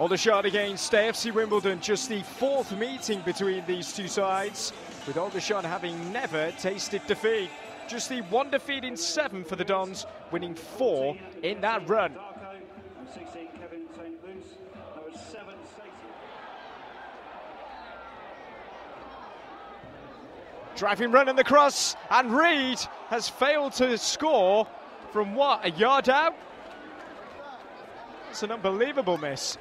Aldershot against AFC Wimbledon, just the fourth meeting between these two sides, with Aldershot having never tasted defeat. Just the one defeat in seven for the Dons, winning four in that run. Driving run in the cross, and Reed has failed to score from what, a yard out? It's an unbelievable miss.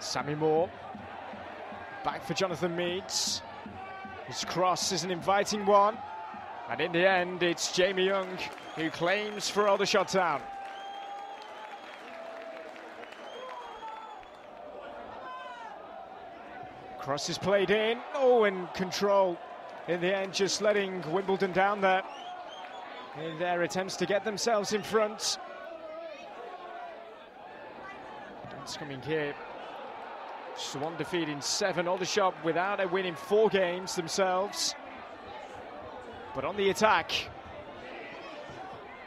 Sammy Moore. Back for Jonathan Meades. His cross is an inviting one. And in the end, it's Jamie Young who claims for Aldershot Town. Cross is played in. Oh, and control in the end, just letting Wimbledon down there in their attempts to get themselves in front. It's coming here. One defeat in seven. Aldershot without a win in four games themselves. But on the attack,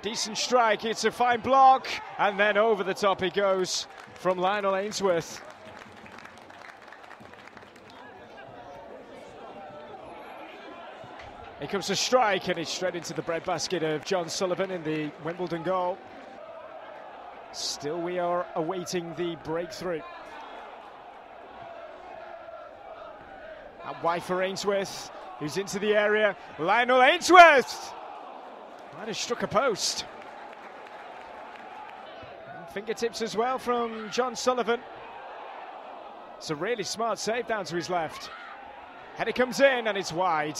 decent strike. It's a fine block, and then over the top it goes from Lionel Ainsworth. Here comes a strike, and it's straight into the breadbasket of John Sullivan in the Wimbledon goal. Still, we are awaiting the breakthrough. And wide for Ainsworth, who's into the area. Lionel Ainsworth! Might have struck a post. And fingertips as well from John Sullivan. It's a really smart save down to his left. Header comes in and it's wide.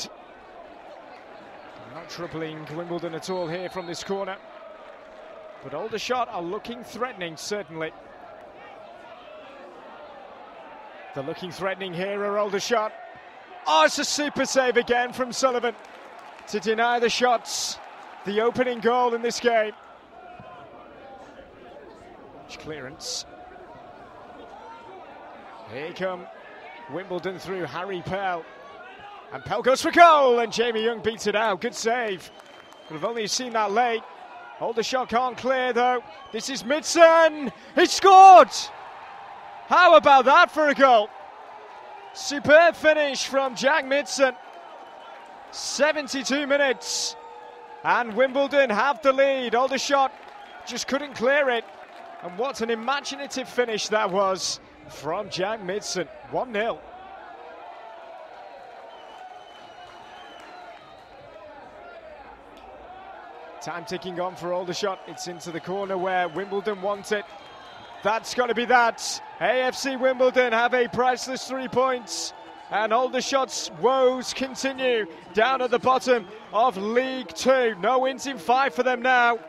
Not troubling Wimbledon at all here from this corner. But Aldershot are looking threatening, certainly. They're looking threatening here are Aldershot. Oh, it's a super save again from Sullivan to deny the shots. The opening goal in this game. Clearance. Here come Wimbledon through Harry Pell. And Pell goes for goal, and Jamie Young beats it out. Good save. Have only seen that late. Aldershot can't clear though. This is Midson. He scored. How about that for a goal? Superb finish from Jack Midson. 72 minutes. And Wimbledon have the lead. Aldershot just couldn't clear it. And what an imaginative finish that was from Jack Midson. 1 0. Time ticking on for Aldershot. It's into the corner where Wimbledon want it. That's got to be that. AFC Wimbledon have a priceless three points. And Aldershot's woes continue down at the bottom of League Two. No wins in five for them now.